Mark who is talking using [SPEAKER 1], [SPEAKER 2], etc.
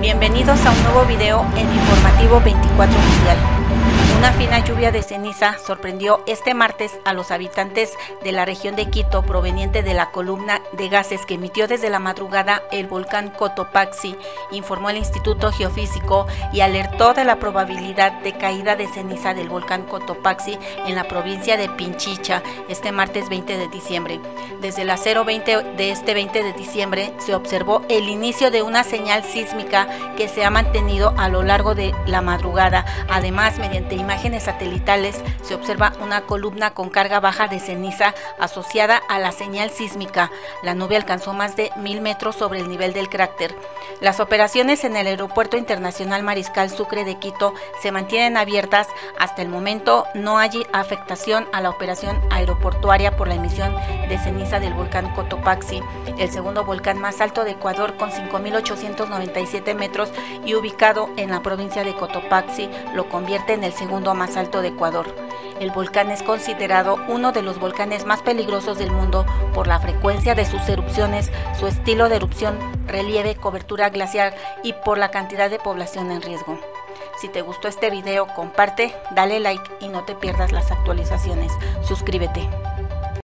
[SPEAKER 1] Bienvenidos a un nuevo video en Informativo 24 Mundial. Una fina lluvia de ceniza sorprendió este martes a los habitantes de la región de Quito proveniente de la columna de gases que emitió desde la madrugada el volcán Cotopaxi, informó el Instituto Geofísico y alertó de la probabilidad de caída de ceniza del volcán Cotopaxi en la provincia de Pinchicha este martes 20 de diciembre. Desde las 020 de este 20 de diciembre se observó el inicio de una señal sísmica que se ha mantenido a lo largo de la madrugada. Además, mediante imágenes satelitales se observa una columna con carga baja de ceniza asociada a la señal sísmica. La nube alcanzó más de mil metros sobre el nivel del cráter. Las operaciones en el Aeropuerto Internacional Mariscal Sucre de Quito se mantienen abiertas. Hasta el momento no hay afectación a la operación aeroportuaria por la emisión de ceniza del volcán Cotopaxi, el segundo volcán más alto de Ecuador con 5.897 metros y ubicado en la provincia de Cotopaxi, lo convierte en el segundo más alto de Ecuador. El volcán es considerado uno de los volcanes más peligrosos del mundo por la frecuencia de sus erupciones, su estilo de erupción, relieve, cobertura glaciar y por la cantidad de población en riesgo. Si te gustó este video, comparte, dale like y no te pierdas las actualizaciones. Suscríbete.